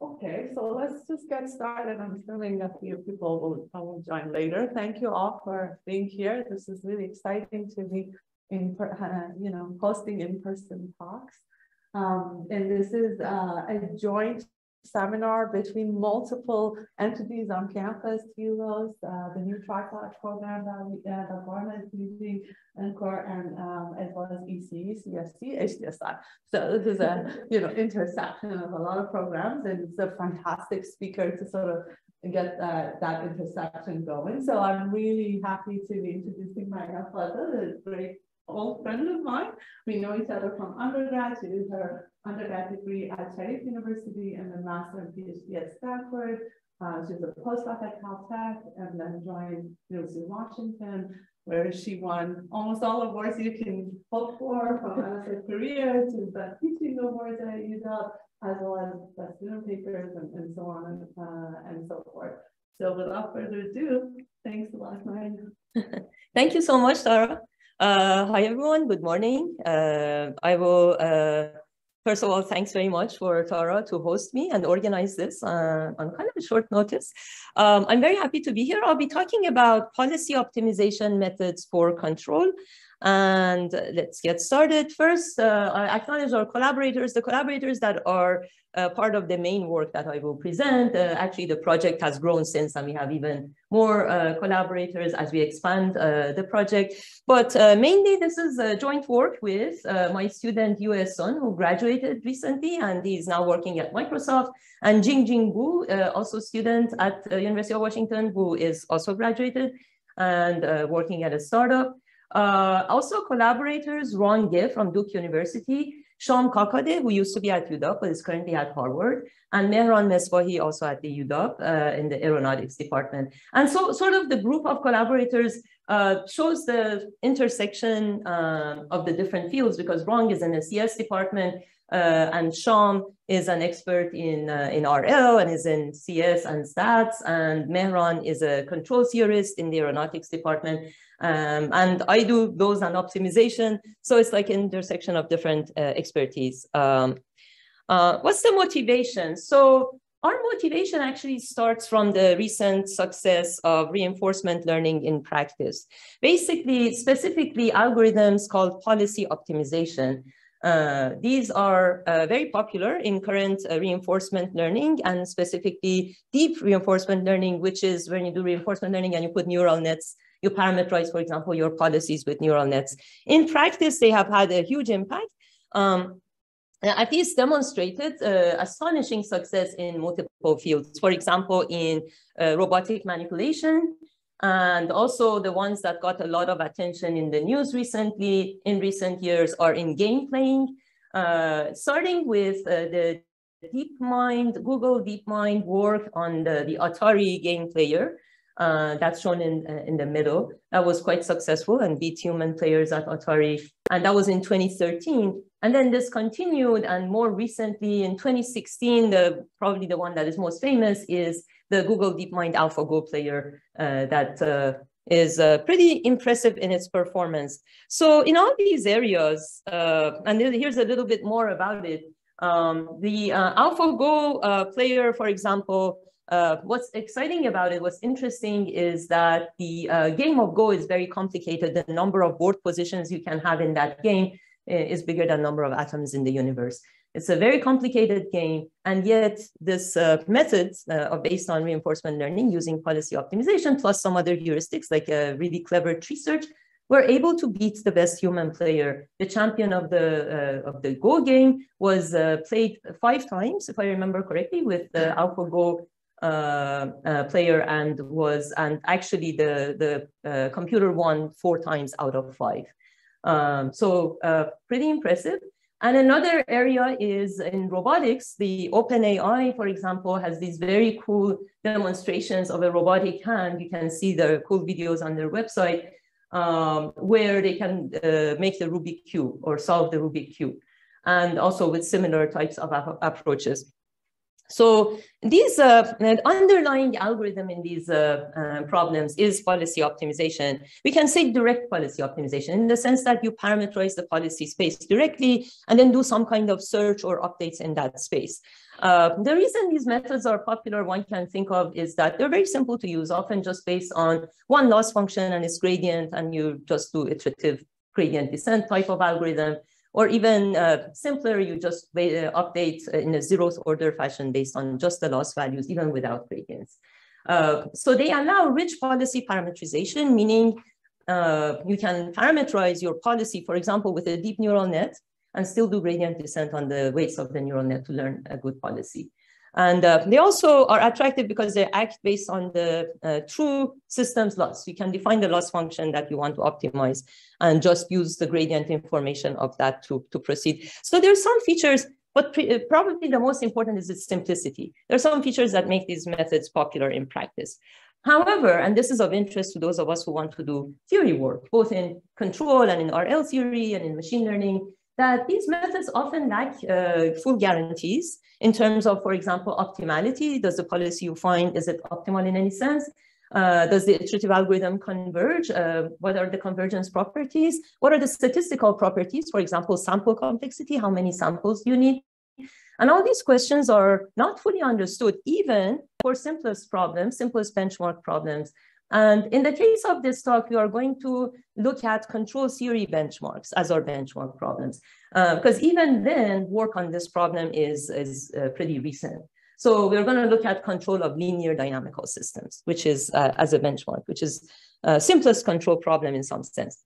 Okay, so let's just get started. I'm assuming a few people will, will join later. Thank you all for being here. This is really exciting to be in, uh, you know, hosting in-person talks. Um, and this is uh, a joint seminar between multiple entities on campus, TILOS, uh, the new tripod program that, we, uh, the government is using, NCORE, and um, as well as ECE, CST, HDSI. So this is a you know intersection of a lot of programs, and it's a fantastic speaker to sort of get uh, that intersection going. So I'm really happy to be introducing Maryam Fazel, a great old friend of mine. We know each other from undergrad. She did her undergrad degree at Sharif University and then master and PhD at Stanford. Uh, she was a postdoc at Caltech and then joined University of Washington, where she won almost all awards you can hope for from NSF career to the teaching awards at UW, as well as the student papers and, and so on and, uh, and so forth. So without further ado, thanks a lot, Maryam. Thank you so much, Tara. Uh, hi, everyone. Good morning. Uh, I will uh, First of all, thanks very much for Tara to host me and organize this uh, on kind of a short notice. Um, I'm very happy to be here. I'll be talking about policy optimization methods for control. And let's get started. First, uh, I acknowledge our collaborators, the collaborators that are uh, part of the main work that I will present. Uh, actually, the project has grown since and we have even more uh, collaborators as we expand uh, the project. But uh, mainly this is a joint work with my student Yue Sun, who graduated recently and he's now working at Microsoft, and Jingjing Bu, also student at the University of Washington, who is also graduated and working at a startup. Uh, also collaborators, Ron Ge from Duke University, Sham Kakade, who used to be at UW, but is currently at Harvard, and Mehran Mesbahi, also at the UW uh, in the aeronautics department. And so sort of the group of collaborators uh, shows the intersection uh, of the different fields because Ron is in the CS department, uh, and Sham is an expert in, uh, in RL and is in CS and stats. And Mehran is a control theorist in the aeronautics department. Um, and I do those and optimization. So it's like intersection of different uh, expertise. Um, uh, what's the motivation? So our motivation actually starts from the recent success of reinforcement learning in practice. Basically, specifically algorithms called policy optimization. Uh, these are uh, very popular in current uh, reinforcement learning and specifically deep reinforcement learning, which is when you do reinforcement learning and you put neural nets, you parameterize, for example, your policies with neural nets. In practice, they have had a huge impact. Um, at least demonstrated uh, astonishing success in multiple fields. For example, in uh, robotic manipulation, and also the ones that got a lot of attention in the news recently, in recent years, are in game playing, uh, starting with uh, the DeepMind, Google DeepMind work on the, the Atari game player. Uh, that's shown in, uh, in the middle. That was quite successful and beat human players at Atari. And that was in 2013. And then this continued and more recently in 2016, the, probably the one that is most famous is the Google DeepMind AlphaGo player uh, that uh, is uh, pretty impressive in its performance. So in all these areas, uh, and here's a little bit more about it. Um, the uh, AlphaGo uh, player, for example, what's exciting about it, what's interesting is that the game of Go is very complicated. The number of board positions you can have in that game is bigger than number of atoms in the universe. It's a very complicated game, and yet this uh, methods uh, based on reinforcement learning using policy optimization plus some other heuristics like a really clever tree search. We're able to beat the best human player. The champion of the uh, of the Go game was uh, played five times, if I remember correctly, with AlphaGo uh, uh, player and was and actually the the uh, computer won four times out of five. Um, so uh, pretty impressive. And another area is in robotics. The OpenAI, for example, has these very cool demonstrations of a robotic hand. You can see the cool videos on their website um, where they can uh, make the Rubik cube or solve the Rubik cube, and also with similar types of approaches. So these uh, underlying algorithm in these uh, uh, problems is policy optimization. We can say direct policy optimization in the sense that you parameterize the policy space directly and then do some kind of search or updates in that space. Uh, the reason these methods are popular, one can think of, is that they're very simple to use, often just based on one loss function and its gradient, and you just do iterative gradient descent type of algorithm. Or even uh, simpler, you just uh, update in a zeroth order fashion based on just the loss values, even without gradients. Uh, so they allow rich policy parameterization, meaning uh, you can parameterize your policy, for example, with a deep neural net and still do gradient descent on the weights of the neural net to learn a good policy. And uh, they also are attractive because they act based on the uh, true systems loss. You can define the loss function that you want to optimize and just use the gradient information of that to, to proceed. So there are some features, but uh, probably the most important is its simplicity. There are some features that make these methods popular in practice. However, and this is of interest to those of us who want to do theory work, both in control and in RL theory and in machine learning, that these methods often lack uh, full guarantees in terms of, for example, optimality. Does the policy you find, is it optimal in any sense? Uh, does the iterative algorithm converge? Uh, what are the convergence properties? What are the statistical properties? For example, sample complexity, how many samples you need? And all these questions are not fully understood, even for simplest problems, simplest benchmark problems. And in the case of this talk, we are going to look at control theory benchmarks as our benchmark problems, because uh, even then work on this problem is, is uh, pretty recent. So we're going to look at control of linear dynamical systems, which is uh, as a benchmark, which is simplest control problem in some sense.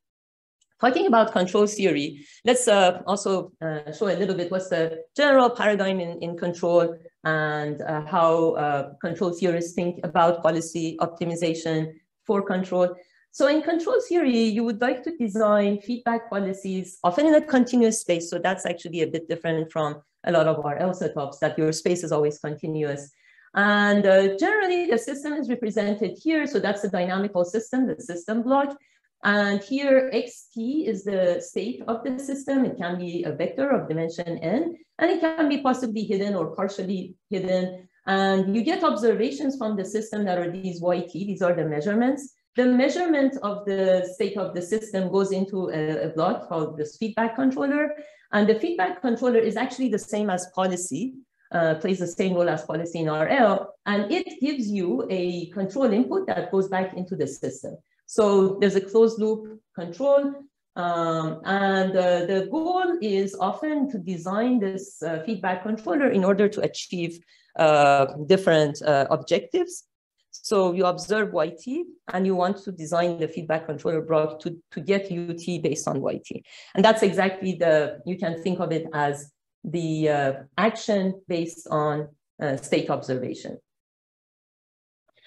Talking about control theory, let's uh, also uh, show a little bit what's the general paradigm in, in control and uh, how uh, control theorists think about policy optimization for control. So in control theory, you would like to design feedback policies, often in a continuous space. So that's actually a bit different from a lot of RL setups that your space is always continuous. And uh, generally the system is represented here. So that's the dynamical system, the system block. And here xt is the state of the system. It can be a vector of dimension n, and it can be possibly hidden or partially hidden. And you get observations from the system that are these yt, these are the measurements. The measurement of the state of the system goes into a, a block called this feedback controller. And the feedback controller is actually the same as policy, uh, plays the same role as policy in RL, and it gives you a control input that goes back into the system. So there's a closed loop control. Um, and uh, the goal is often to design this uh, feedback controller in order to achieve uh, different uh, objectives. So you observe YT and you want to design the feedback controller block to, to get UT based on YT. And that's exactly the, you can think of it as the uh, action based on uh, state observation.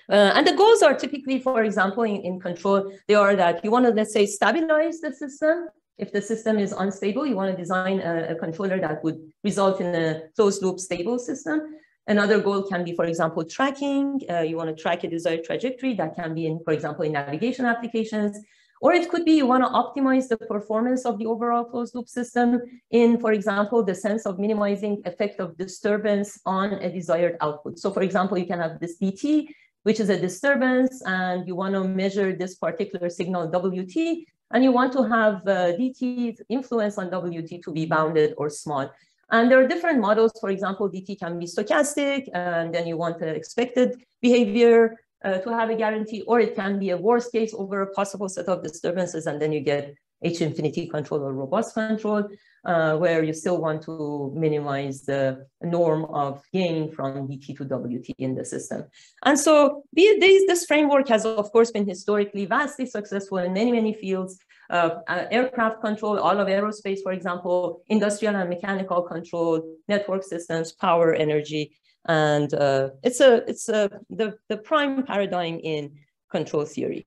Uh, and the goals are typically, for example, in, in control, they are that you want to, let's say, stabilize the system. If the system is unstable, you want to design a, a controller that would result in a closed loop stable system. Another goal can be, for example, tracking. Uh, you want to track a desired trajectory that can be in, for example, in navigation applications. Or it could be you want to optimize the performance of the overall closed loop system in, for example, the sense of minimizing effect of disturbance on a desired output. So for example, you can have this DT which is a disturbance, and you want to measure this particular signal WT, and you want to have uh, DT's influence on WT to be bounded or small. And there are different models. For example, DT can be stochastic, and then you want the expected behavior uh, to have a guarantee, or it can be a worst case over a possible set of disturbances, and then you get H infinity control or robust control uh, where you still want to minimize the norm of gain from dt to wt in the system. And so this framework has, of course, been historically vastly successful in many, many fields. Uh, uh, aircraft control, all of aerospace, for example, industrial and mechanical control, network systems, power, energy, and uh, it's a it's a the the prime paradigm in control theory.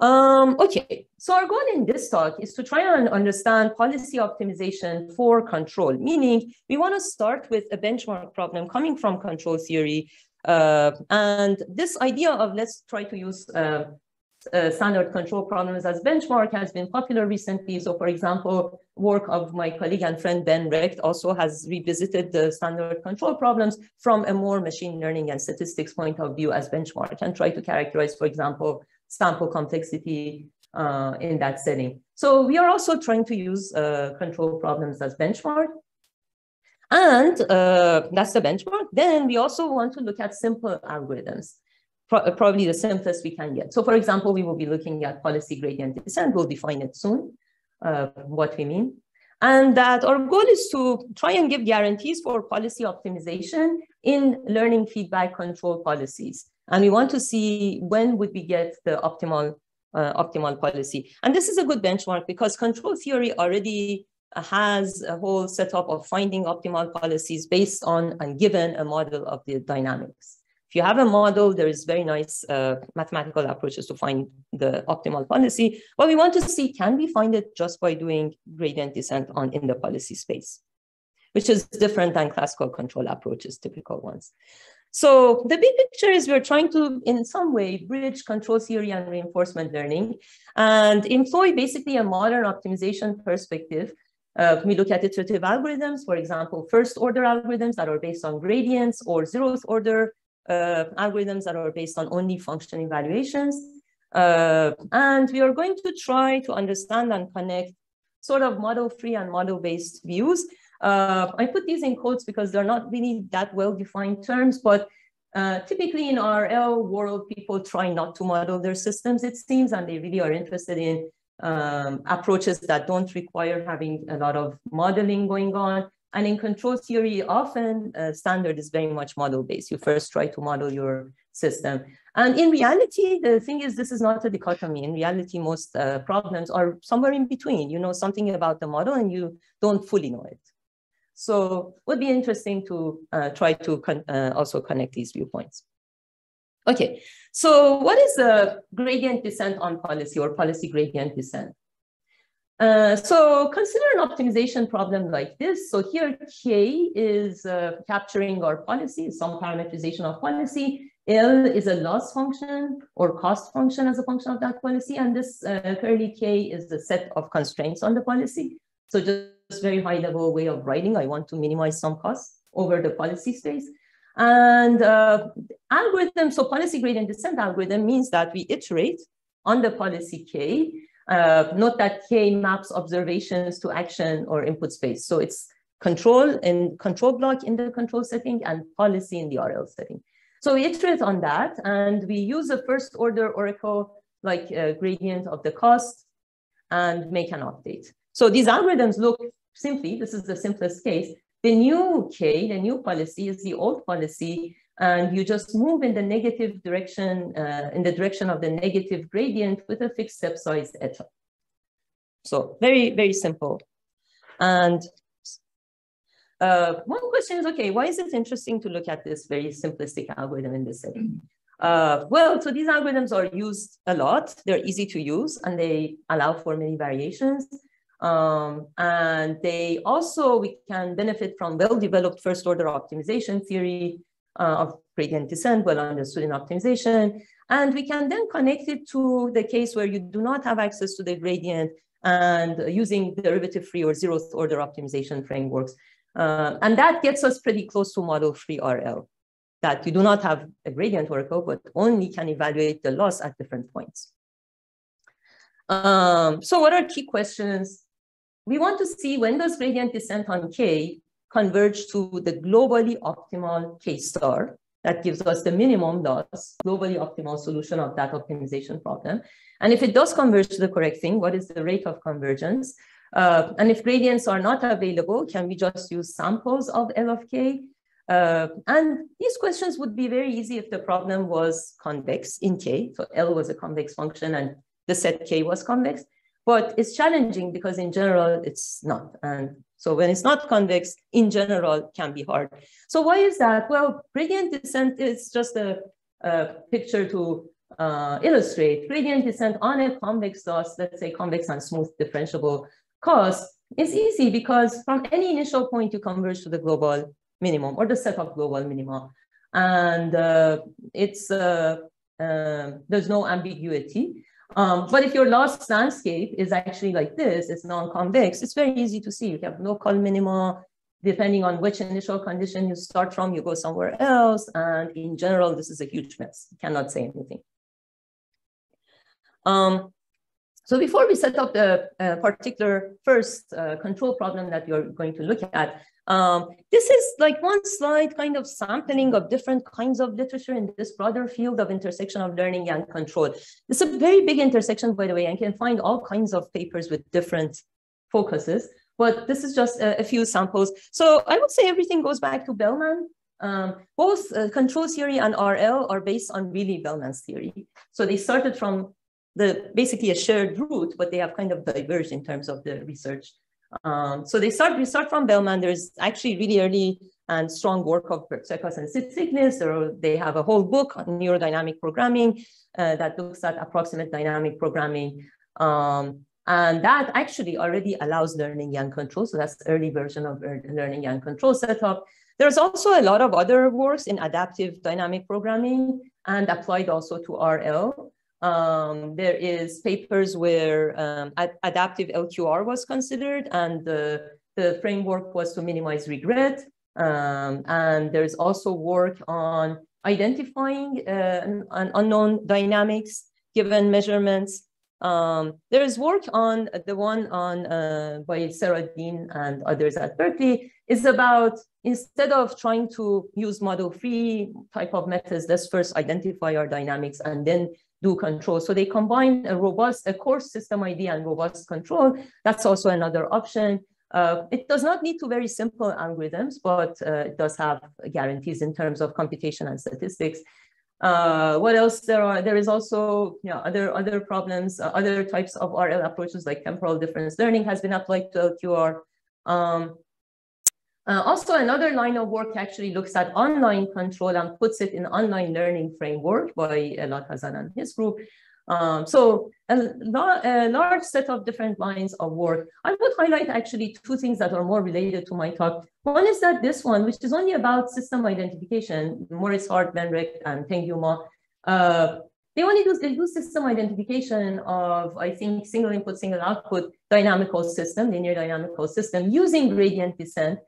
Um, okay, so our goal in this talk is to try and understand policy optimization for control, meaning we want to start with a benchmark problem coming from control theory. Uh, and this idea of let's try to use uh, uh, standard control problems as benchmark has been popular recently. So for example, work of my colleague and friend Ben Recht also has revisited the standard control problems from a more machine learning and statistics point of view as benchmark and try to characterize, for example, sample complexity uh, in that setting. So we are also trying to use uh, control problems as benchmark. And uh, that's the benchmark. Then we also want to look at simple algorithms, Pro uh, probably the simplest we can get. So for example, we will be looking at policy gradient descent. We'll define it soon, uh, what we mean. And that our goal is to try and give guarantees for policy optimization in learning feedback control policies. And we want to see when would we get the optimal, uh, optimal policy. And this is a good benchmark because control theory already has a whole setup of finding optimal policies based on and given a model of the dynamics. If you have a model, there is very nice uh, mathematical approaches to find the optimal policy. What we want to see, can we find it just by doing gradient descent on in the policy space, which is different than classical control approaches, typical ones. So the big picture is we're trying to, in some way, bridge control theory and reinforcement learning and employ basically a modern optimization perspective uh, we look at iterative algorithms, for example, first order algorithms that are based on gradients or zeroth order uh, algorithms that are based on only function evaluations. Uh, and we are going to try to understand and connect sort of model-free and model-based views. Uh, I put these in quotes because they're not really that well-defined terms, but uh, typically in RL world, people try not to model their systems, it seems, and they really are interested in um, approaches that don't require having a lot of modeling going on. And in control theory, often uh, standard is very much model-based. You first try to model your system. And in reality, the thing is, this is not a dichotomy. In reality, most uh, problems are somewhere in between. You know something about the model and you don't fully know it. So it would be interesting to uh, try to uh, also connect these viewpoints. Okay, so what is a gradient descent on policy or policy gradient descent? Uh, so consider an optimization problem like this. So here K is uh, capturing our policy, some parameterization of policy. L is a loss function or cost function as a function of that policy. And this uh, curly K is the set of constraints on the policy. So just very high level way of writing, I want to minimize some costs over the policy space. And uh, algorithm, so policy gradient descent algorithm means that we iterate on the policy K. Uh, note that K maps observations to action or input space. So it's control in control block in the control setting and policy in the RL setting. So we iterate on that and we use a first order oracle like a gradient of the cost and make an update. So these algorithms look simply, this is the simplest case, the new K, the new policy is the old policy, and you just move in the negative direction, uh, in the direction of the negative gradient with a fixed step size eta. So very, very simple. And uh, one question is, okay, why is it interesting to look at this very simplistic algorithm in this setting? Uh, well, so these algorithms are used a lot. They're easy to use and they allow for many variations. Um, and they also, we can benefit from well-developed first order optimization theory uh, of gradient descent, well understood in optimization. And we can then connect it to the case where you do not have access to the gradient and using derivative-free or zeroth order optimization frameworks. Uh, and that gets us pretty close to model-free RL, that you do not have a gradient oracle, but only can evaluate the loss at different points. Um, so what are key questions we want to see when does gradient descent on K converge to the globally optimal K star that gives us the minimum loss, globally optimal solution of that optimization problem. And if it does converge to the correct thing, what is the rate of convergence? Uh, and if gradients are not available, can we just use samples of L of K? Uh, and these questions would be very easy if the problem was convex in K. So L was a convex function and the set K was convex. But it's challenging because in general, it's not. And so when it's not convex, in general, can be hard. So why is that? Well, gradient descent is just a, a picture to uh, illustrate. Gradient descent on a convex loss, let's say convex and smooth differentiable cost, is easy because from any initial point, you converge to the global minimum or the set of global minima. And uh, it's uh, uh, there's no ambiguity. Um, but if your loss landscape is actually like this, it's non-convex, it's very easy to see. You have local minima, depending on which initial condition you start from, you go somewhere else. And in general, this is a huge mess. You cannot say anything. Um, so before we set up the uh, particular first uh, control problem that you're going to look at, Um, this is like one slide kind of sampling of different kinds of literature in this broader field of intersection of learning and control. It's a very big intersection, by the way, and can find all kinds of papers with different focuses, but this is just a, a few samples. So I would say everything goes back to Bellman. Um, both uh, control theory and RL are based on really Bellman's theory. So they started from the basically a shared root, but they have kind of diverged in terms of the research um, so they start, we start from Bellman. There's actually really early and strong work of and Tsitsiklis, or they have a whole book on neurodynamic programming uh, that looks at approximate dynamic programming. Um, and that actually already allows learning and control. So that's early version of learning and control setup. There's also a lot of other works in adaptive dynamic programming and applied also to RL. Um, there is papers where um, ad adaptive LQR was considered and the, the framework was to minimize regret. Um, and there's also work on identifying uh, an unknown dynamics given measurements. Um, there is work on the one on uh, by Sarah Dean and others at Berkeley is about instead of trying to use model free type of methods, let's first identify our dynamics and then do control. So they combine a robust, a core system ID and robust control. That's also another option. Uh, it does not need to very simple algorithms, but uh, it does have guarantees in terms of computation and statistics. Uh, what else there are? There is also you know, other, other problems, uh, other types of RL approaches like temporal difference learning has been applied to LQR. Um, uh, also, another line of work actually looks at online control and puts it in online learning framework by Elad Hazan and his group. Um, so a, a, large set of different lines of work. I would highlight actually two things that are more related to my talk. One is that this one, which is only about system identification, Moritz Hardt, Benrecht, and Peng Ma, uh, they only do, they do system identification of, I think, single input, single output dynamical system, linear dynamical system using gradient descent.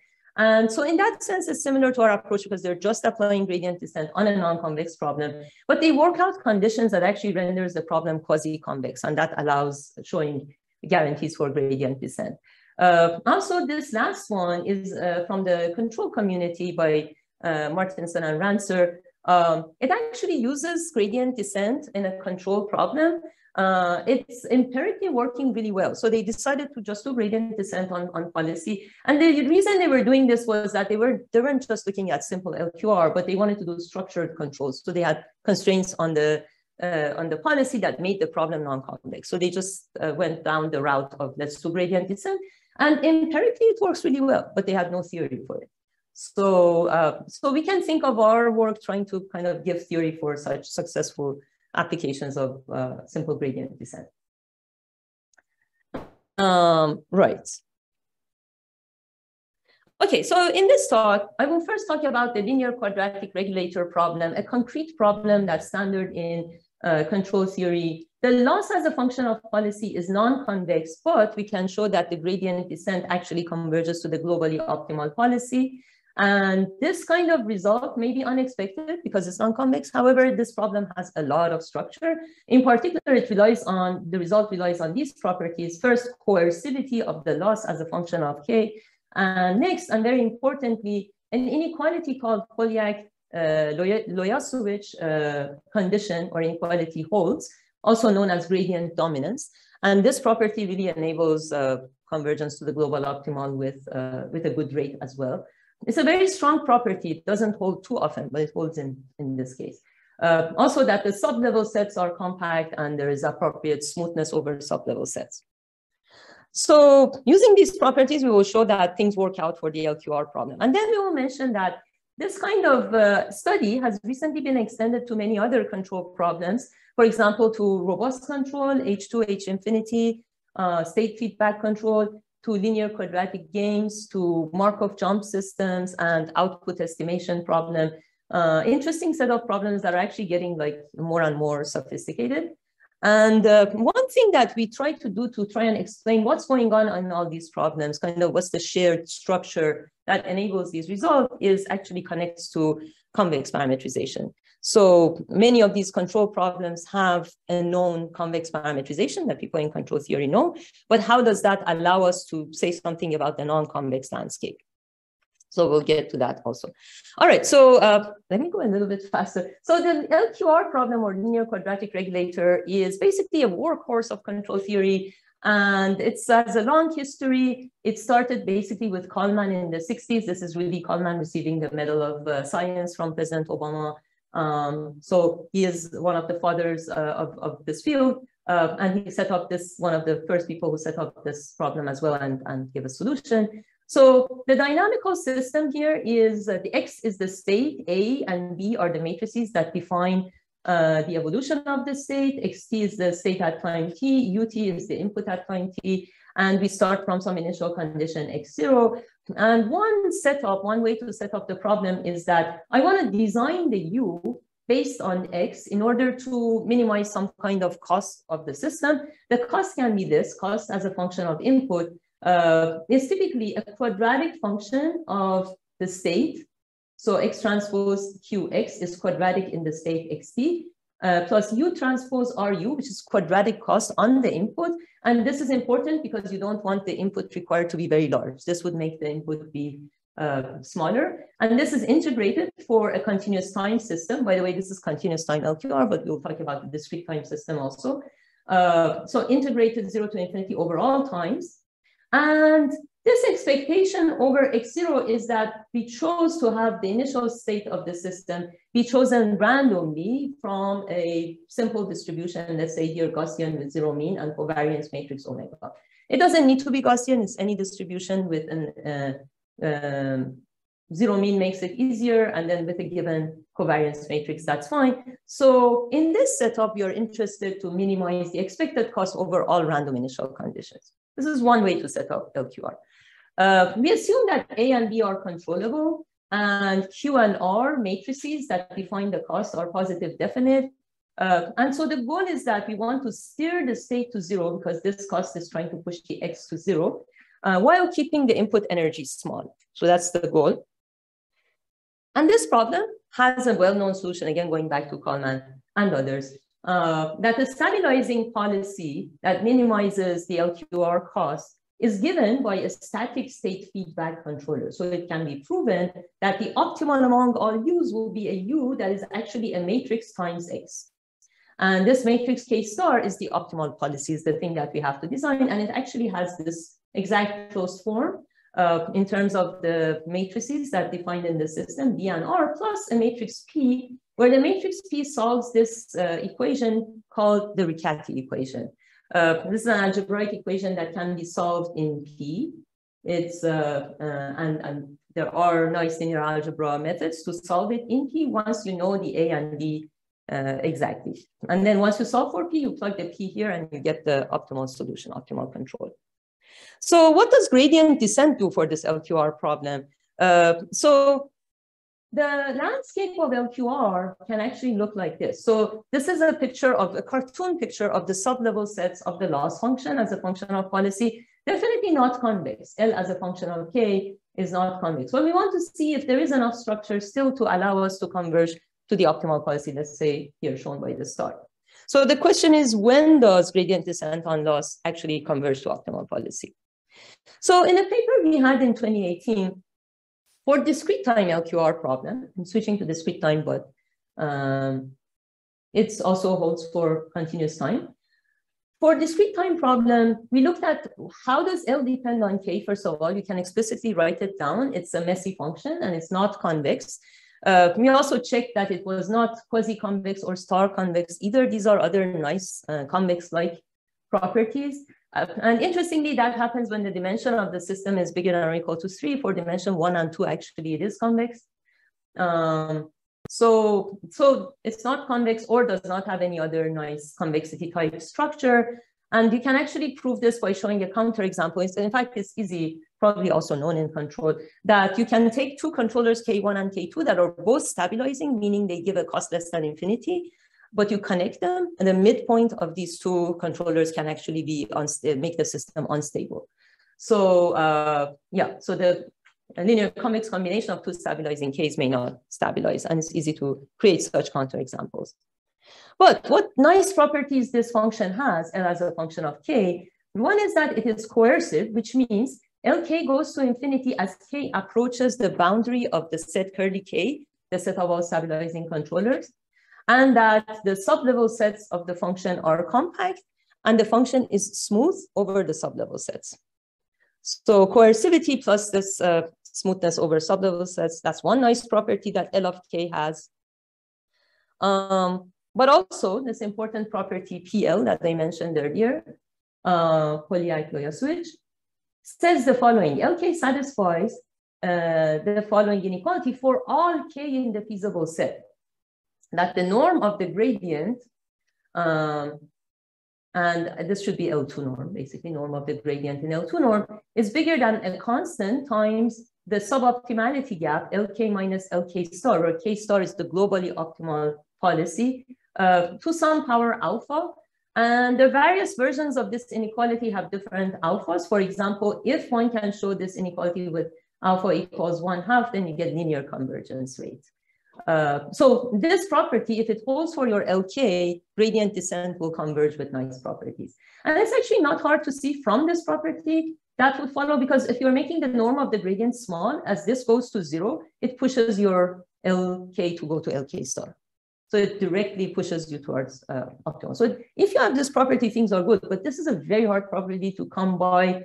And so in that sense, it's similar to our approach because they're just applying gradient descent on a non-convex problem, but they work out conditions that actually renders the problem quasi-convex, and that allows showing guarantees for gradient descent. Uh, also, this last one is uh, from the control community by uh, Martensson and Rantzer. Um, it actually uses gradient descent in a control problem, uh, it's empirically working really well. So they decided to just do gradient descent on, on policy. And the reason they were doing this was that they, were, they weren't just looking at simple LQR, but they wanted to do structured controls. So they had constraints on the, uh, on the policy that made the problem non-convex. So they just uh, went down the route of let's do gradient descent. And empirically it works really well, but they had no theory for it. So, uh, so we can think of our work trying to kind of give theory for such successful applications of uh, simple gradient descent. Um, right. Okay, so in this talk, I will first talk about the linear quadratic regulator problem, a concrete problem that's standard in uh, control theory. The loss as a function of policy is non-convex, but we can show that the gradient descent actually converges to the globally optimal policy. And this kind of result may be unexpected because it's non-convex. However, this problem has a lot of structure. In particular, it relies on, the result relies on these properties. First, coercivity of the loss as a function of K. And next, and very importantly, an inequality called Polyak uh, Lojasiewicz uh, condition or inequality holds, also known as gradient dominance. And this property really enables uh, convergence to the global optimal with, uh, with a good rate as well. It's a very strong property. It doesn't hold too often, but it holds in, in this case. Uh, also that the sublevel sets are compact and there is appropriate smoothness over sublevel sets. So using these properties, we will show that things work out for the LQR problem. And then we will mention that this kind of uh, study has recently been extended to many other control problems. For example, to robust control, H2, H infinity, uh, state feedback control, to linear quadratic games, to Markov jump systems and output estimation problem. Uh, interesting set of problems that are actually getting like more and more sophisticated. And uh, one thing that we try to do to try and explain what's going on in all these problems, kind of what's the shared structure that enables these results is actually connects to convex parametrization. So many of these control problems have a known convex parametrization that people in control theory know, but how does that allow us to say something about the non-convex landscape? So we'll get to that also. All right, so uh, let me go a little bit faster. So the LQR problem or linear quadratic regulator is basically a workhorse of control theory. And it has a long history. It started basically with Kalman in the 60s. This is really Kalman receiving the Medal of uh, Science from President Obama. Um, so he is one of the fathers uh, of, of this field. Uh, and he set up this, one of the first people who set up this problem as well and, and give a solution. So the dynamical system here is the X is the state, A and B are the matrices that define uh, the evolution of the state, xt is the state at time t, ut is the input at time t, and we start from some initial condition x0. And one setup, one way to set up the problem is that I want to design the u based on x in order to minimize some kind of cost of the system. The cost can be this, cost as a function of input, uh, is typically a quadratic function of the state. So X transpose QX is quadratic in the state XT, uh, plus U transpose RU, which is quadratic cost on the input. And this is important because you don't want the input required to be very large. This would make the input be uh, smaller. And this is integrated for a continuous time system. By the way, this is continuous time LQR, but we'll talk about the discrete time system also. Uh, so integrated zero to infinity over all times. And this expectation over x0 is that we chose to have the initial state of the system be chosen randomly from a simple distribution, let's say here Gaussian with zero mean and covariance matrix omega. It doesn't need to be Gaussian, it's any distribution with an uh, um, zero mean makes it easier, and then with a given covariance matrix, that's fine. So in this setup, you're interested to minimize the expected cost over all random initial conditions. This is one way to set up LQR. Uh, we assume that A and B are controllable and Q and R matrices that define the cost are positive definite. Uh, and so the goal is that we want to steer the state to zero because this cost is trying to push the X to zero uh, while keeping the input energy small. So that's the goal. And this problem has a well-known solution, again, going back to Kalman and others uh, that a stabilizing policy that minimizes the LQR cost is given by a static state feedback controller. So it can be proven that the optimal among all u's will be a u that is actually a matrix times x. And this matrix K star is the optimal policy, is the thing that we have to design. And it actually has this exact closed form uh, in terms of the matrices that defined in the system, B and R, plus a matrix P where the matrix P solves this uh, equation called the Riccati equation. Uh, this is an algebraic equation that can be solved in P. It's uh, uh, and, and there are nice linear algebra methods to solve it in P once you know the A and B uh, exactly. And then once you solve for P, you plug the P here and you get the optimal solution, optimal control. So what does gradient descent do for this LQR problem? Uh, so the landscape of LQR can actually look like this. So this is a picture of a cartoon picture of the sub-level sets of the loss function as a function of policy. Definitely not convex. L as a function of K is not convex. Well, we want to see if there is enough structure still to allow us to converge to the optimal policy, let's say here shown by the star. So the question is, when does gradient descent on loss actually converge to optimal policy? So in a paper we had in 2018, for discrete time LQR problem, I'm switching to discrete time, but um, it also holds for continuous time. For discrete time problem, we looked at how does L depend on K, first of all, you can explicitly write it down. It's a messy function and it's not convex. Uh, we also checked that it was not quasi-convex or star convex either. These are other nice uh, convex-like properties. Uh, and interestingly, that happens when the dimension of the system is bigger than or equal to three. For dimension one and two, actually, it is convex. Um, so, so it's not convex or does not have any other nice convexity type structure. And you can actually prove this by showing a counterexample. In fact, it's easy, probably also known in control, that you can take two controllers, K1 and K2, that are both stabilizing, meaning they give a cost less than infinity but you connect them and the midpoint of these two controllers can actually be make the system unstable. So uh, yeah, so the linear convex combination of two stabilizing Ks may not stabilize and it's easy to create such counterexamples. But what nice properties this function has as a function of K, one is that it is coercive, which means Lk goes to infinity as k approaches the boundary of the set curly k, the set of all stabilizing controllers, and that the sublevel sets of the function are compact and the function is smooth over the sublevel sets. So coercivity plus this uh, smoothness over sublevel sets, that's one nice property that L of k has. Um, but also this important property PL that I mentioned earlier, uh, Polyak-Lojasiewicz, says the following, LK satisfies uh, the following inequality for all K in the feasible set, that the norm of the gradient, um, and this should be L2 norm, basically norm of the gradient in L2 norm is bigger than a constant times the suboptimality gap, LK minus LK star, where K star is the globally optimal policy, uh, to some power alpha. And the various versions of this inequality have different alphas. For example, if one can show this inequality with alpha equals one half, then you get linear convergence rate. Uh, so this property, if it holds for your LK, gradient descent will converge with nice properties. And it's actually not hard to see from this property that would follow because if you're making the norm of the gradient small, as this goes to zero, it pushes your LK to go to LK star. So it directly pushes you towards uh, optimal. So if you have this property, things are good, but this is a very hard property to come by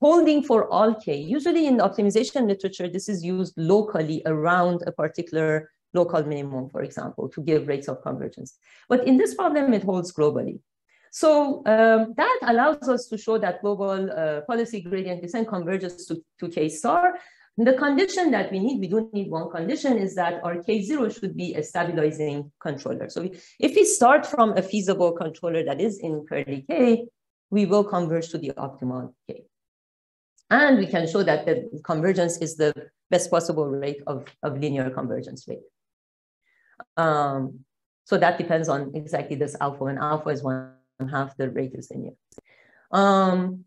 holding for all k. Usually in optimization literature, this is used locally around a particular local minimum, for example, to give rates of convergence. But in this problem, it holds globally. So um, that allows us to show that global uh, policy gradient descent converges to, to K star. The condition that we need, we do need one condition, is that our K0 should be a stabilizing controller. So if we start from a feasible controller that is in curly K, we will converge to the optimal K. And we can show that the convergence is the best possible rate of, of linear convergence rate. Um, so that depends on exactly this alpha, and alpha is one half the radius in linear. Um,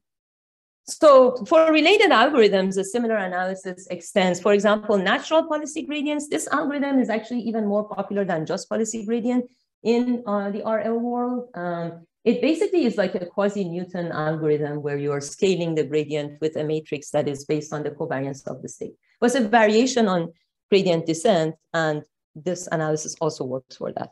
so for related algorithms, a similar analysis extends. For example, natural policy gradients, this algorithm is actually even more popular than just policy gradient in uh, the RL world. Um, it basically is like a quasi-Newton algorithm where you're scaling the gradient with a matrix that is based on the covariance of the state. It was a variation on gradient descent, and this analysis also works for that.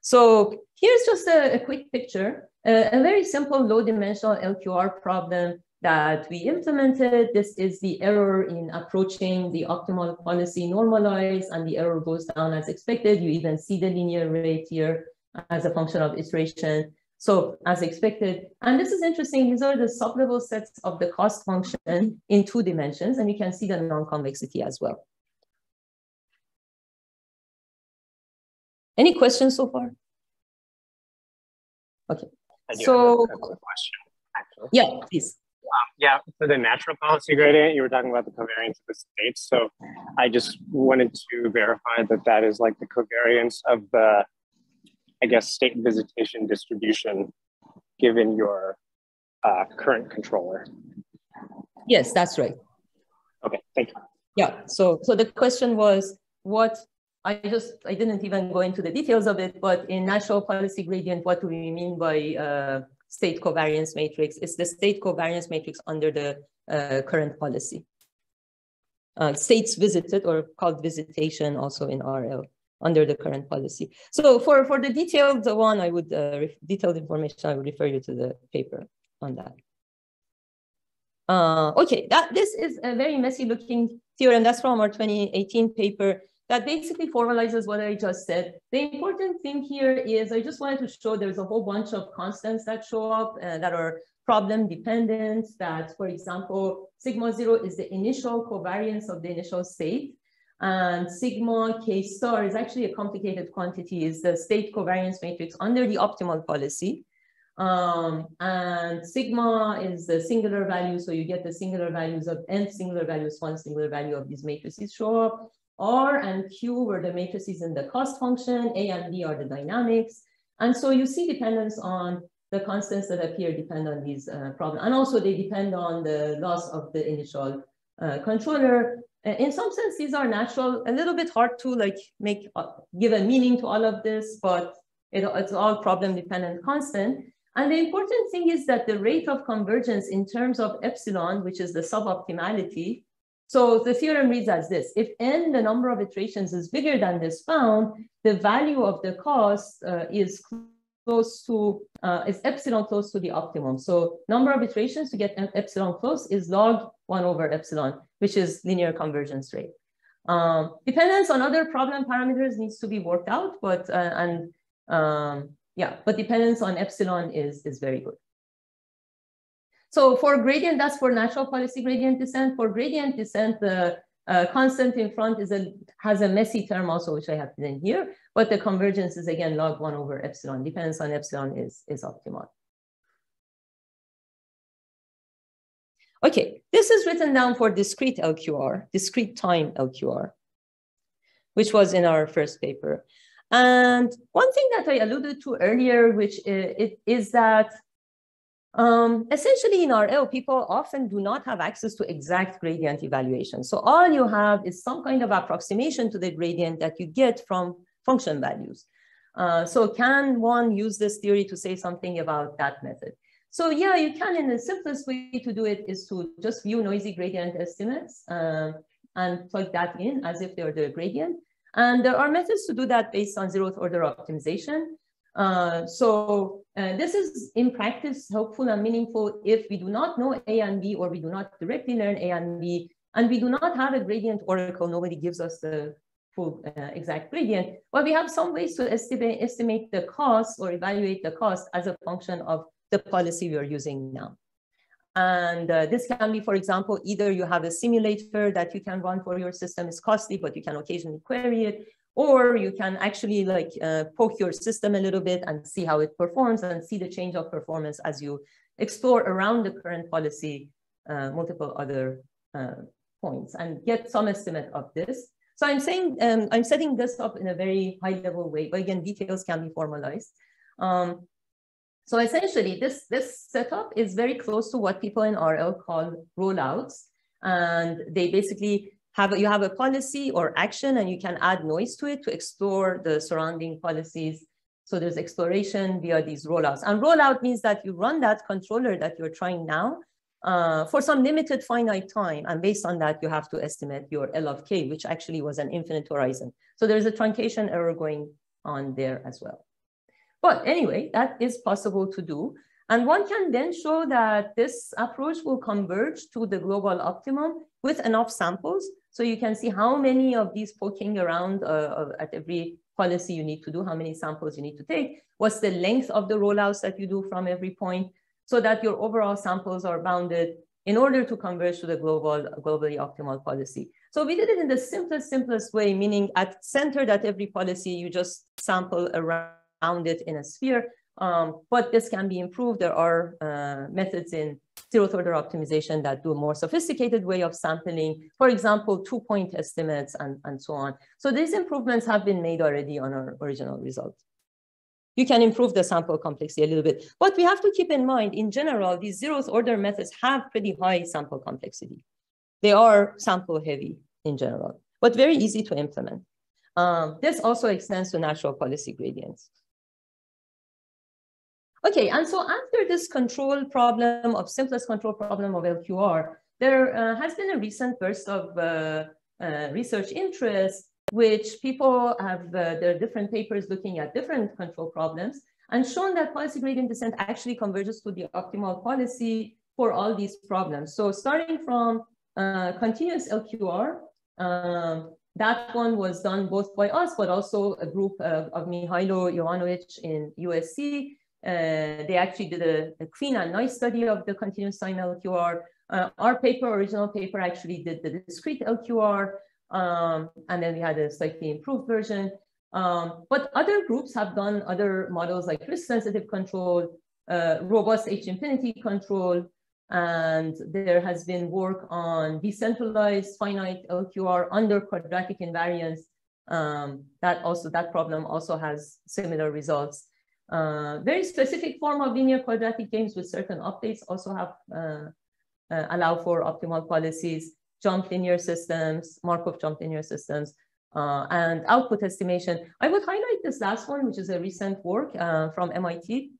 So here's just a, a quick picture, a very simple low dimensional LQR problem that we implemented. This is the error in approaching the optimal policy normalized and the error goes down as expected. You even see the linear rate here as a function of iteration. So as expected, and this is interesting, these are the sublevel sets of the cost function in two dimensions, and you can see the non-convexity as well. Any questions so far? Okay. So, question, yeah, please. Um, yeah, for the natural policy gradient, you were talking about the covariance of the states. So I just wanted to verify that that is like the covariance of the, I guess, state visitation distribution given your uh, current controller. Yes, that's right. Okay, thank you. Yeah, so so the question was what I just I didn't even go into the details of it, but in natural policy gradient, what do we mean by uh, state covariance matrix. It's the state covariance matrix under the uh, current policy. Uh, states visited or called visitation also in RL under the current policy. So for, for the detailed one, I would, uh, detailed information, I would refer you to the paper on that. Uh, okay, that, this is a very messy looking theorem. That's from our 2018 paper that basically formalizes what I just said. The important thing here is I just wanted to show there's a whole bunch of constants that show up uh, that are problem dependent, that for example, sigma zero is the initial covariance of the initial state. And sigma k star is actually a complicated quantity, is the state covariance matrix under the optimal policy. Um, and sigma is the singular value, so you get the singular values of n singular values, one singular value of these matrices show up. R and Q were the matrices in the cost function, A and B are the dynamics. And so you see dependence on the constants that appear depend on these uh, problems. And also they depend on the loss of the initial uh, controller. Uh, in some sense, these are natural, a little bit hard to like make, uh, give a meaning to all of this, but it, it's all problem dependent constant. And the important thing is that the rate of convergence in terms of epsilon, which is the suboptimality, so the theorem reads as this, if n, the number of iterations is bigger than this bound, the value of the cost uh, is close to, uh, is epsilon close to the optimum. So number of iterations to get epsilon close is log one over epsilon, which is linear convergence rate. Um, dependence on other problem parameters needs to be worked out, but, uh, and um, yeah, but dependence on epsilon is, is very good. So for gradient, that's for natural policy gradient descent. For gradient descent, the uh, constant in front is a has a messy term also, which I have in here, but the convergence is again log one over epsilon, depends on epsilon is, is optimal. Okay, this is written down for discrete LQR, discrete time LQR, which was in our first paper. And one thing that I alluded to earlier, which is, is that um, essentially in RL, people often do not have access to exact gradient evaluation. So all you have is some kind of approximation to the gradient that you get from function values. Uh, so can one use this theory to say something about that method? So yeah, you can, and the simplest way to do it is to just view noisy gradient estimates uh, and plug that in as if they're the gradient. And there are methods to do that based on zeroth order optimization. Uh, so uh, this is in practice helpful and meaningful if we do not know A and B or we do not directly learn A and B and we do not have a gradient oracle, nobody gives us the full uh, exact gradient, but we have some ways to estimate, estimate the cost or evaluate the cost as a function of the policy we are using now. And uh, this can be, for example, either you have a simulator that you can run for your system, is costly, but you can occasionally query it, or you can actually like uh, poke your system a little bit and see how it performs and see the change of performance as you explore around the current policy uh, multiple other uh, points and get some estimate of this. So I'm saying, um, I'm setting this up in a very high level way, but again, details can be formalized. Um, so essentially this, this setup is very close to what people in RL call rollouts. And they basically have a, you have a policy or action and you can add noise to it to explore the surrounding policies. So there's exploration via these rollouts. And rollout means that you run that controller that you're trying now uh, for some limited finite time. And based on that, you have to estimate your L of K, which actually was an infinite horizon. So there's a truncation error going on there as well. But anyway, that is possible to do. And one can then show that this approach will converge to the global optimum with enough samples so you can see how many of these poking around uh, at every policy you need to do, how many samples you need to take, what's the length of the rollouts that you do from every point, so that your overall samples are bounded in order to converge to the global, globally optimal policy. So we did it in the simplest, simplest way, meaning at centered at every policy, you just sample around it in a sphere. Um, but this can be improved. There are uh, methods in zeroth order optimization that do a more sophisticated way of sampling, for example, two point estimates and, and so on. So these improvements have been made already on our original result. You can improve the sample complexity a little bit, but we have to keep in mind, in general, these zeroth order methods have pretty high sample complexity. They are sample heavy in general, but very easy to implement. Um, this also extends to natural policy gradients. Okay, and so after this control problem of simplest control problem of LQR, there uh, has been a recent burst of uh, uh, research interest, which people have, uh, there are different papers looking at different control problems and shown that policy gradient descent actually converges to the optimal policy for all these problems. So starting from uh, continuous LQR, um, that one was done both by us, but also a group of, of Mihailo Jovanovic in USC, uh, they actually did a, a, clean and nice study of the continuous time LQR. Uh, our paper, original paper, actually did the discrete LQR, um, and then we had a slightly improved version. Um, but other groups have done other models like risk-sensitive control, uh, robust H-infinity control, and there has been work on decentralized finite LQR under quadratic invariance. Um, that also that problem also has similar results. Uh, very specific form of linear quadratic games with certain updates also have uh, uh, allow for optimal policies, jump linear systems, Markov jump linear systems, uh, and output estimation. I would highlight this last one, which is a recent work uh, from MIT.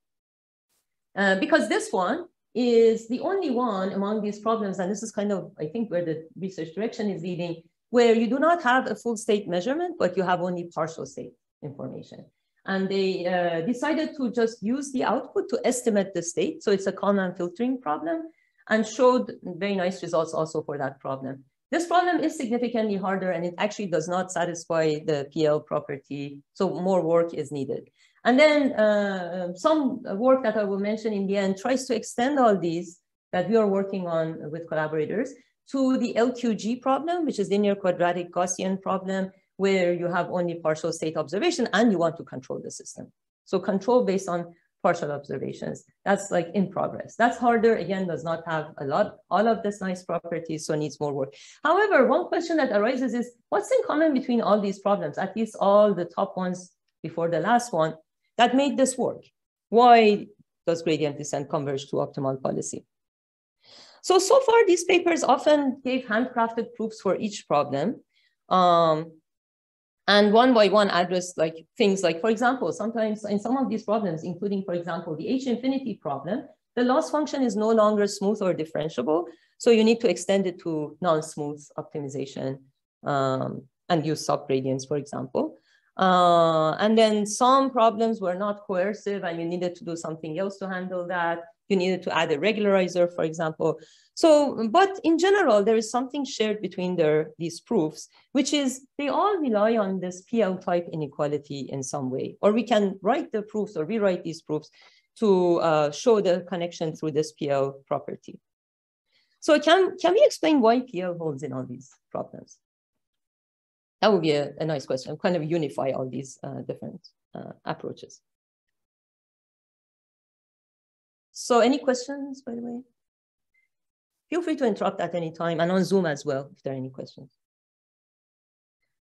Because this one is the only one among these problems, and this is kind of, I think, where the research direction is leading, where you do not have a full state measurement, but you have only partial state information. And they uh, decided to just use the output to estimate the state. So it's a Kalman filtering problem and showed very nice results also for that problem. This problem is significantly harder and it actually does not satisfy the PL property. So more work is needed. And then uh, some work that I will mention in the end tries to extend all these that we are working on with collaborators to the LQG problem, which is linear quadratic Gaussian problem, where you have only partial state observation and you want to control the system. So control based on partial observations. That's like in progress. That's harder, again, does not have a lot, all of this nice properties, so needs more work. However, one question that arises is, what's in common between all these problems, at least all the top ones before the last one, that made this work? Why does gradient descent converge to optimal policy? So, so far, these papers often gave handcrafted proofs for each problem. Um, and one by one address like things like, for example, sometimes in some of these problems, including, for example, the H infinity problem, the loss function is no longer smooth or differentiable. So you need to extend it to non-smooth optimization um, and use subgradients, for example. Uh, and then some problems were not coercive and you needed to do something else to handle that. You needed to add a regularizer, for example. So, but in general, there is something shared between their, these proofs, which is they all rely on this PL type inequality in some way, or we can write the proofs or rewrite these proofs to uh, show the connection through this PL property. So can, can we explain why PL holds in all these problems? That would be a, a nice question, kind of unify all these uh, different uh, approaches. So any questions, by the way? Feel free to interrupt at any time and on Zoom as well, if there are any questions.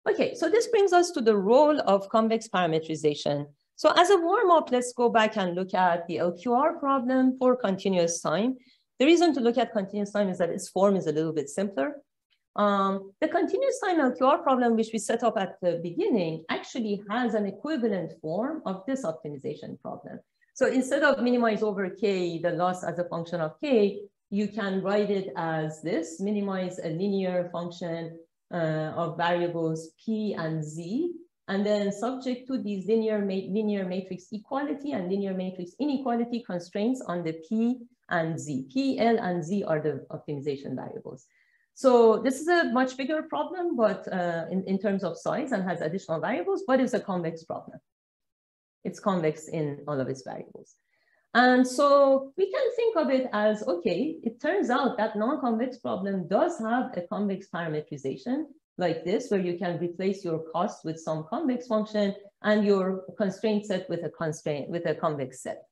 Okay, so this brings us to the role of convex parametrization. So as a warm-up, let's go back and look at the LQR problem for continuous time. The reason to look at continuous time is that its form is a little bit simpler. Um, the continuous time LQR problem, which we set up at the beginning, actually has an equivalent form of this optimization problem. So instead of minimize over k, the loss as a function of k, you can write it as this, minimize a linear function uh, of variables p and z, and then subject to these linear, ma linear matrix equality and linear matrix inequality constraints on the p and z. p, l, and z are the optimization variables. So this is a much bigger problem, but uh, in, in terms of size and has additional variables, but it's a convex problem. It's convex in all of its variables. And so we can think of it as, okay, it turns out that non-convex problem does have a convex parametrization like this, where you can replace your cost with some convex function and your constraint set with a constraint with a convex set.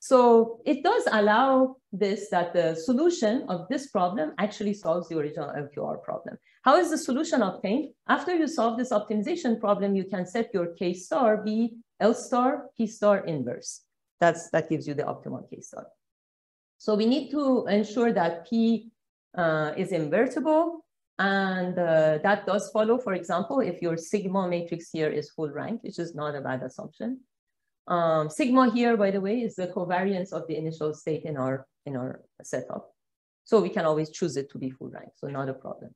So it does allow this that the solution of this problem actually solves the original LQR problem. How is the solution obtained? After you solve this optimization problem, you can set your K star be L star P star inverse. That's, that gives you the optimal K star. So we need to ensure that P uh, is invertible. And uh, that does follow, for example, if your sigma matrix here is full rank, which is not a bad assumption. Um, sigma here, by the way, is the covariance of the initial state in our, in our setup. So we can always choose it to be full rank, so not a problem.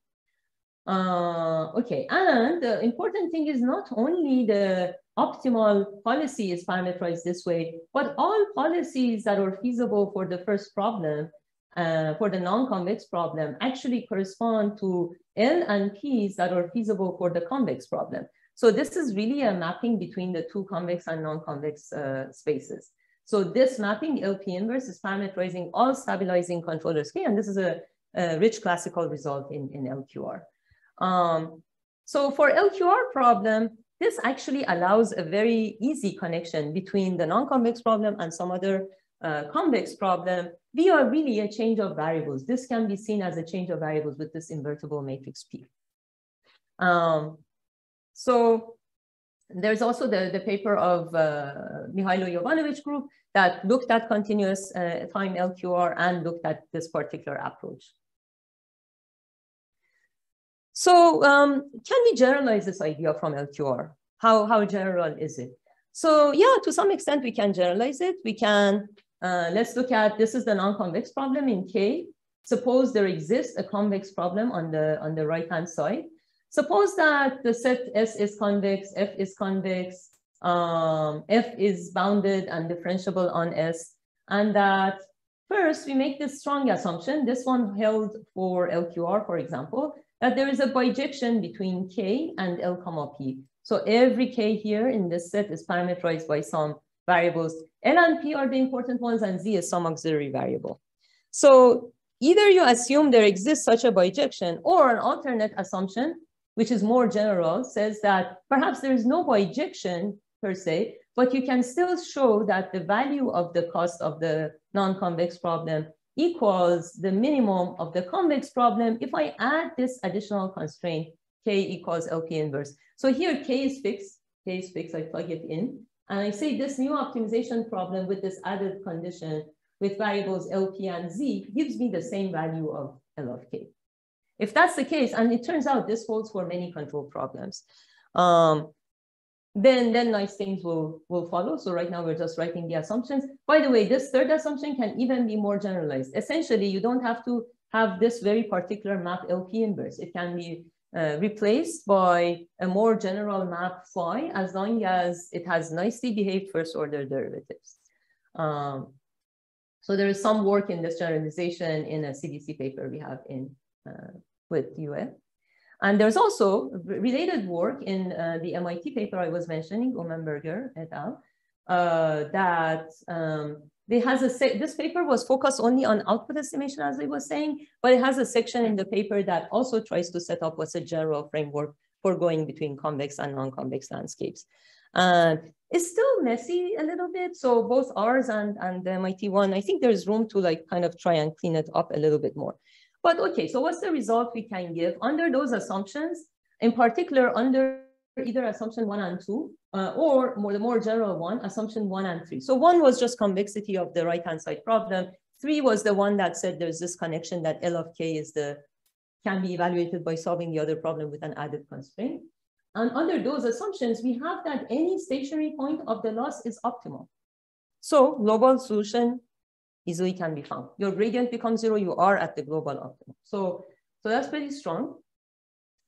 Uh, okay, and the important thing is not only the optimal policy is parameterized this way, but all policies that are feasible for the first problem, uh, for the non-convex problem, actually correspond to L and P's that are feasible for the convex problem. So this is really a mapping between the two convex and non-convex uh, spaces. So this mapping, LP inverse, is parameterizing all stabilizing controllers K, and this is a, a rich classical result in, in LQR. Um, so for LQR problem, this actually allows a very easy connection between the non-convex problem and some other uh, convex problem via really a change of variables. This can be seen as a change of variables with this invertible matrix P. Um, so there's also the, the paper of uh, Mihailo Jovanovic group that looked at continuous uh, time LQR and looked at this particular approach. So um, can we generalize this idea from LQR? How, how general is it? So yeah, to some extent we can generalize it. We can Uh, let's look at, this is the non-convex problem in K. Suppose there exists a convex problem on the, on the right-hand side. Suppose that the set S is convex, F is convex, um, F is bounded and differentiable on S, and that first we make this strong assumption, this one held for LQR, for example, that there is a bijection between K and L comma P. So every K here in this set is parameterized by some variables. L and P are the important ones and Z is some auxiliary variable. So either you assume there exists such a bijection or an alternate assumption, which is more general, says that perhaps there is no bijection per se, but you can still show that the value of the cost of the non-convex problem equals the minimum of the convex problem if I add this additional constraint, k equals LP inverse. So here k is fixed, k is fixed, I plug it in. And I say this new optimization problem with this added condition with variables LP and Z gives me the same value of L of K. If that's the case, and it turns out this holds for many control problems, um, then, then nice things will, will follow. So right now we're just writing the assumptions. By the way, this third assumption can even be more generalized. Essentially, you don't have to have this very particular map LP inverse. It can be uh, replaced by a more general map phi as long as it has nicely behaved first order derivatives. Um, so there is some work in this generalization in a CDC paper we have in uh, with UF. And there's also related work in uh, the MIT paper I was mentioning, Umenberger et al., uh, that um, they has a this paper was focused only on output estimation, as I was saying, but it has a section in the paper that also tries to set up what's a general framework for going between convex and non-convex landscapes. And it's still messy a little bit. So both ours and, and the MIT one, I think there's room to like kind of try and clean it up a little bit more. But okay, so what's the result we can give under those assumptions, in particular under either assumption one and two, uh, or more the more general one, assumption one and three. So one was just convexity of the right-hand side problem. Three was the one that said there's this connection that L of K is the, can be evaluated by solving the other problem with an added constraint. And under those assumptions, we have that any stationary point of the loss is optimal. So global solution easily can be found. Your gradient becomes zero, you are at the global optimum. So, so that's pretty strong.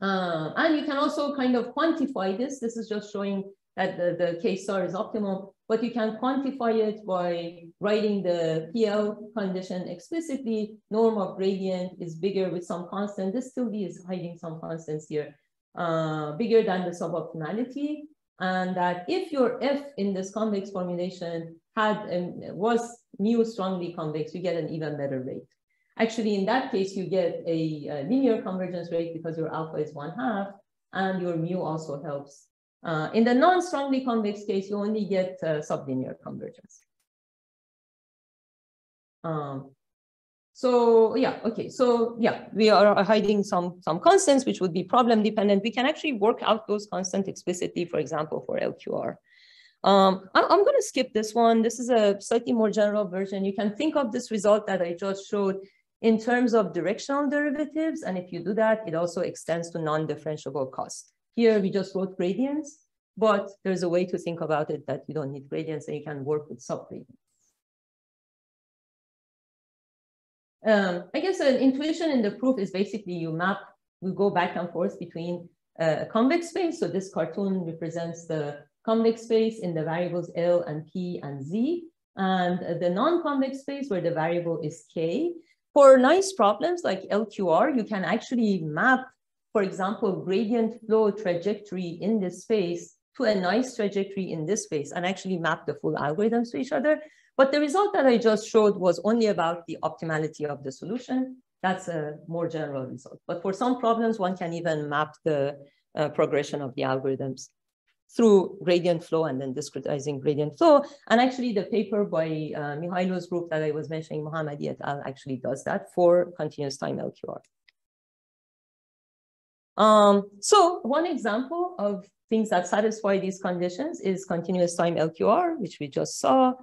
Uh, and you can also kind of quantify this. This is just showing that the, the K star is optimal, but you can quantify it by writing the PL condition explicitly. Norm of gradient is bigger with some constant. This still is hiding some constants here, uh, bigger than the suboptimality. And that if your F in this convex formulation had um, was mu strongly convex, you get an even better rate. Actually, in that case, you get a, a linear convergence rate because your alpha is one half and your mu also helps. Uh, in the non-strongly convex case, you only get uh, sublinear convergence. Um, so yeah, okay, so yeah, we are hiding some, some constants, which would be problem dependent. We can actually work out those constants explicitly, for example, for LQR. Um, I'm, going to skip this one. This is a slightly more general version. You can think of this result that I just showed in terms of directional derivatives. And if you do that, it also extends to non-differentiable cost. Here we just wrote gradients, but there's a way to think about it that you don't need gradients and you can work with subgradients. Um, I guess an intuition in the proof is basically you map, we go back and forth between uh, a convex space. So this cartoon represents the convex space in the variables L and P and Z, and the non-convex space where the variable is K. For nice problems like LQR, you can actually map, for example, gradient flow trajectory in this space to a nice trajectory in this space and actually map the full algorithms to each other. But the result that I just showed was only about the optimality of the solution. That's a more general result. But for some problems, one can even map the uh, progression of the algorithms through gradient flow and then discretizing gradient flow. And actually the paper by uh, Mihailo's group that I was mentioning, Mohammadi et al. actually does that for continuous time LQR. Um, so one example of things that satisfy these conditions is continuous time LQR, which we just saw.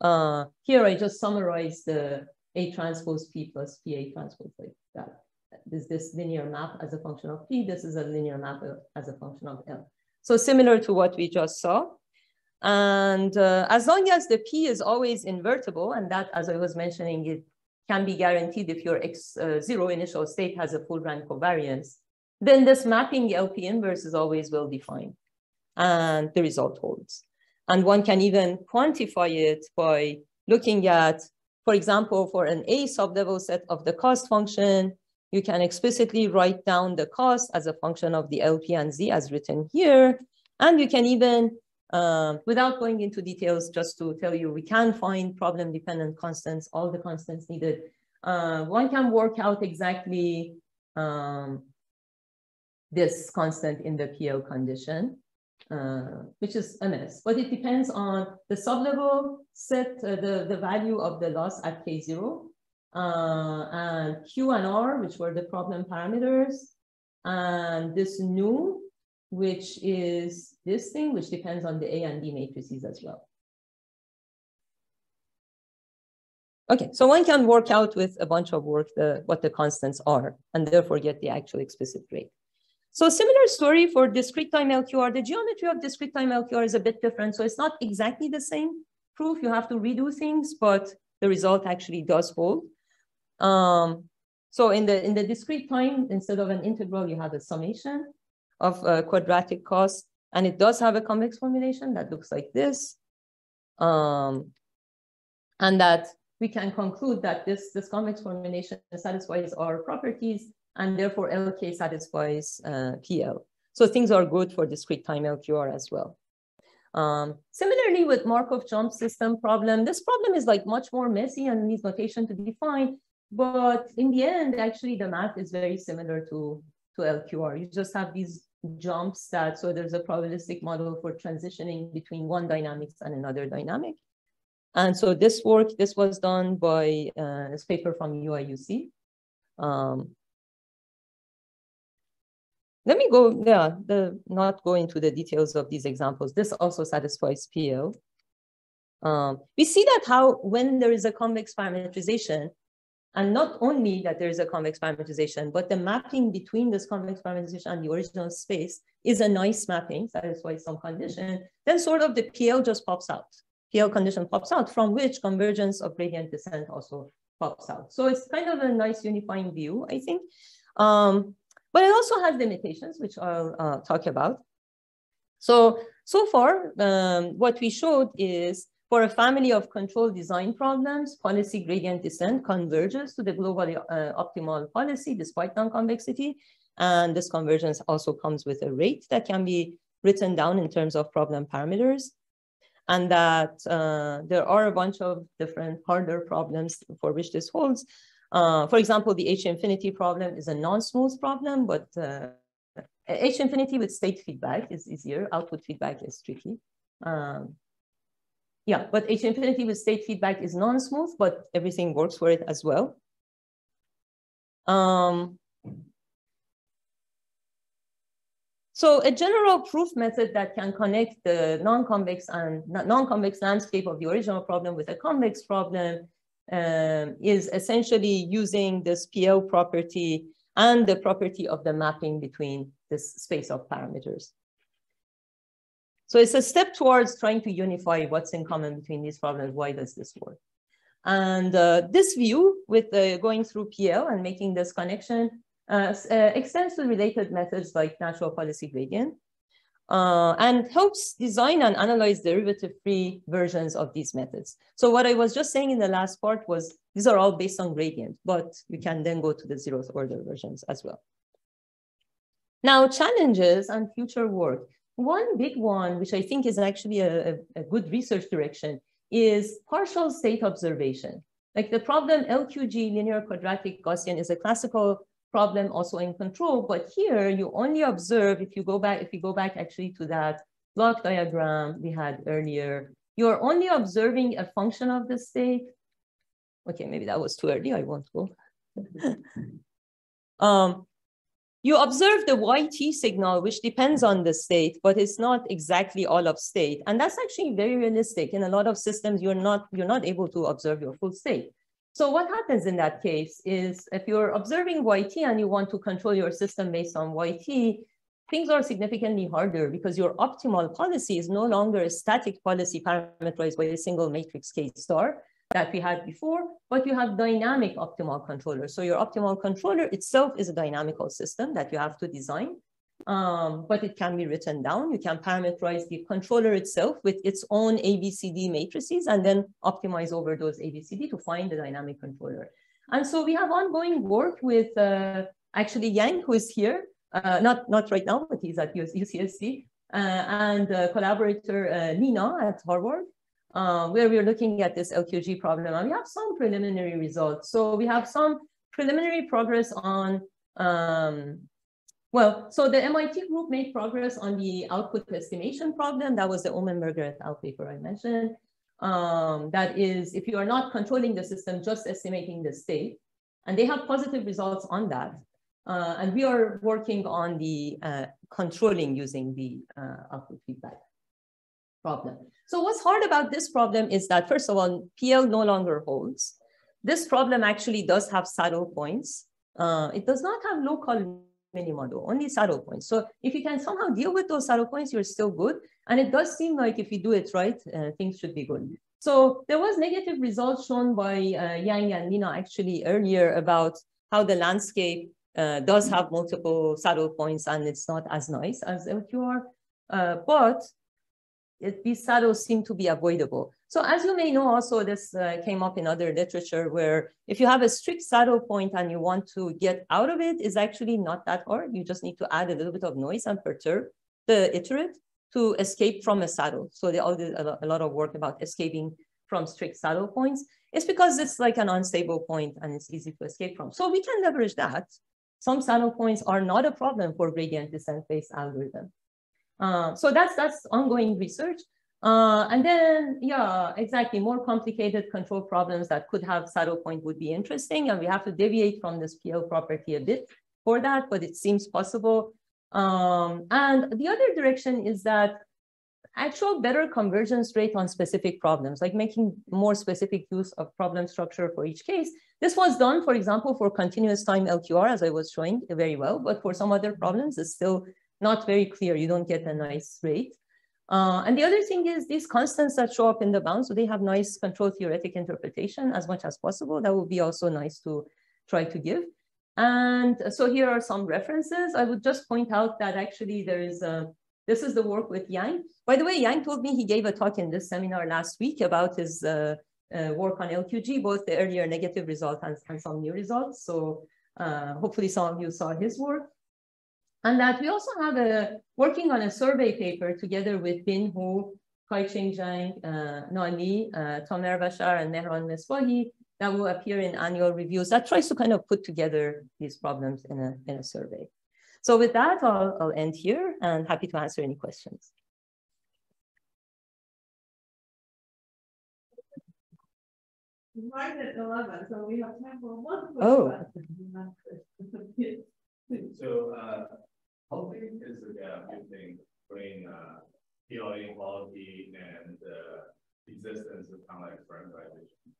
Uh, here I just summarized the A transpose P plus PA transpose like that. Is this linear map as a function of P? This is a linear map as a function of L. So similar to what we just saw. And uh, as long as the P is always invertible, and that, as I was mentioning, it can be guaranteed if your X uh, zero initial state has a full rank covariance, then this mapping LP inverse is always well defined and the result holds. And one can even quantify it by looking at, for example, for an A sublevel set of the cost function, you can explicitly write down the cost as a function of the LP and Z as written here. And you can even, uh, without going into details, just to tell you, we can find problem dependent constants, all the constants needed. Uh, one can work out exactly um, this constant in the PL condition uh, which is MS, but it depends on the sublevel set uh, the, the value of the loss at K0 uh, and Q and R, which were the problem parameters, and this nu, which is this thing, which depends on the A and D matrices as well. Okay, so one can work out with a bunch of work the, what the constants are, and therefore get the actual explicit rate. So similar story for discrete time LQR. The geometry of discrete time LQR is a bit different. So it's not exactly the same proof. You have to redo things, but the result actually does hold. Um, so in the, in the discrete time, instead of an integral, you have a summation of uh, quadratic cost. And it does have a convex formulation that looks like this. Um, and that we can conclude that this, this convex formulation satisfies our properties and therefore LK satisfies uh, PL. So things are good for discrete time LQR as well. Um, similarly with Markov jump system problem, this problem is like much more messy and needs notation to define, but in the end, actually the math is very similar to, to LQR. You just have these jumps that, so there's a probabilistic model for transitioning between one dynamics and another dynamic. And so this work, this was done by uh, this paper from UIUC. Um, let me go, yeah, the, not go into the details of these examples. This also satisfies PL. Um, we see that how when there is a convex parametrization, and not only that there is a convex parametrization, but the mapping between this convex parametrization and the original space is a nice mapping, satisfies some condition, then sort of the PL just pops out. PL condition pops out from which convergence of gradient descent also pops out. So it's kind of a nice unifying view, I think. Um, but it also has limitations, which I'll uh, talk about. So, so far, um, what we showed is for a family of control design problems, policy gradient descent converges to the globally uh, optimal policy despite non-convexity. And this convergence also comes with a rate that can be written down in terms of problem parameters. And that uh, there are a bunch of different harder problems for which this holds. Uh, for example, the H infinity problem is a non-smooth problem, but uh, H infinity with state feedback is easier. Output feedback is tricky. Um, yeah, but H infinity with state feedback is non-smooth, but everything works for it as well. Um, so a general proof method that can connect the non-convex and non-convex landscape of the original problem with a convex problem um, is essentially using this PL property and the property of the mapping between this space of parameters. So it's a step towards trying to unify what's in common between these problems. Why does this work? And uh, this view with uh, going through PL and making this connection uh, uh, extends to related methods like natural policy gradient uh, and helps design and analyze derivative-free versions of these methods. So what I was just saying in the last part was these are all based on gradient, but you can then go to the zeroth order versions as well. Now, challenges and future work. One big one, which I think is actually a, a, good research direction, is partial state observation. Like the problem LQG linear quadratic Gaussian is a classical problem also in control. But here you only observe, if you go back, if you go back actually to that block diagram we had earlier, you're only observing a function of the state. Okay, maybe that was too early, I won't go. um, you observe the YT signal, which depends on the state, but it's not exactly all of state. And that's actually very realistic. In a lot of systems, you're not, you're not able to observe your full state. So what happens in that case is if you're observing YT and you want to control your system based on YT, things are significantly harder because your optimal policy is no longer a static policy parameterized by a single matrix K star that we had before, but you have dynamic optimal controller. So your optimal controller itself is a dynamical system that you have to design, um, but it can be written down. You can parameterize the controller itself with its own ABCD matrices and then optimize over those ABCD to find the dynamic controller. And so we have ongoing work with uh, actually Yang, who is here, uh, not, not right now, but he's at UCSD, uh, and uh, collaborator uh, Na Li at Harvard, uh, where we're looking at this LQG problem. And we have some preliminary results. So we have some preliminary progress on, um, well, so the MIT group made progress on the output estimation problem. That was the Umenberger et al. paper I mentioned. Um, that is, if you are not controlling the system, just estimating the state. And they have positive results on that. Uh, and we are working on the uh, controlling using the uh, output feedback problem. So what's hard about this problem is that, first of all, PL no longer holds. This problem actually does have saddle points. Uh, it does not have local minima though, only saddle points. So if you can somehow deal with those saddle points, you're still good. And it does seem like if you do it right, uh, things should be good. So there was negative results shown by uh, Yang and Na Li actually earlier about how the landscape uh, does have multiple saddle points and it's not as nice as LQR, uh, but it, these saddles seem to be avoidable. So as you may know, also this uh, came up in other literature where if you have a strict saddle point and you want to get out of it, is actually not that hard. You just need to add a little bit of noise and perturb the iterate to escape from a saddle. So they all did a lot of work about escaping from strict saddle points. It's because it's like an unstable point and it's easy to escape from. So we can leverage that. Some saddle points are not a problem for gradient descent-based algorithm. Uh, so that's that's ongoing research. Uh, and then, yeah, exactly, more complicated control problems that could have saddle point would be interesting. And we have to deviate from this PL property a bit for that, but it seems possible. Um, and the other direction is that actual better convergence rate on specific problems, like making more specific use of problem structure for each case. This was done, for example, for continuous time LQR, as I was showing very well, but for some other problems, it's still not very clear. You don't get a nice rate. Uh, and the other thing is these constants that show up in the bound, so they have nice control theoretic interpretation as much as possible. That would be also nice to try to give. And so here are some references. I would just point out that actually there is a, this is the work with Yang. By the way, Yang told me he gave a talk in this seminar last week about his uh, uh, work on LQG, both the earlier negative results and, and some new results. So uh, hopefully some of you saw his work. And that we also have a working on a survey paper together with Bin Hu, Kaiqing Zhang, uh, Na Li, uh, Tamer Basar, and Mehran Mesbahi that will appear in annual reviews that tries to kind of put together these problems in a, in a survey. So with that, I'll, I'll end here and happy to answer any questions. Right at 11, so we have time for one question. Oh. so uh, how big is the gap between between uh, PL inequality and uh, existence of convex parameterization?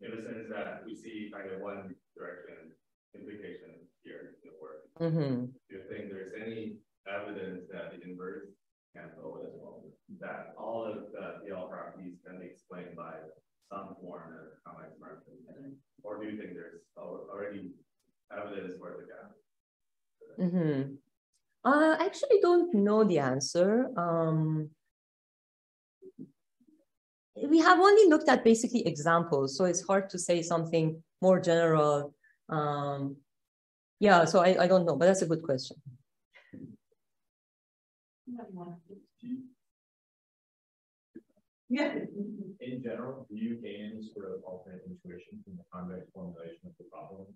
In the sense that we see kind of one direction implication here in the work. Mm -hmm. Do you think there's any evidence that the inverse can go as well? That all of the PL properties can be explained by some form of convex parameterization? Or do you think there's already evidence for the gap? Mm -hmm. Uh, I actually don't know the answer. Um, we have only looked at basically examples, so it's hard to say something more general um, yeah, so I, I don't know, but that's a good question. Yeah. In general, do you gain any sort of alternate intuition from the convex formulation of the problem?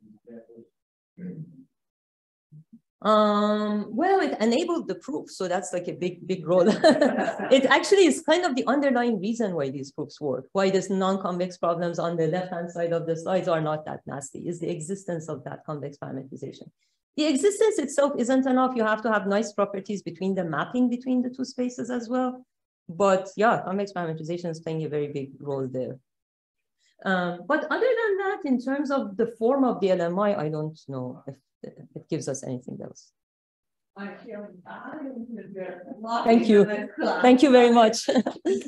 Um, well, it enabled the proof. So that's like a big, big role. it actually is kind of the underlying reason why these proofs work, why these non-convex problems on the left-hand side of the slides are not that nasty, is the existence of that convex parameterization. The existence itself isn't enough. You have to have nice properties between the mapping between the two spaces as well. But yeah, convex parameterization is playing a very big role there. Um, but other than that, in terms of the form of the LMI, I don't know if it gives us anything else. Thank you. Thank you very much.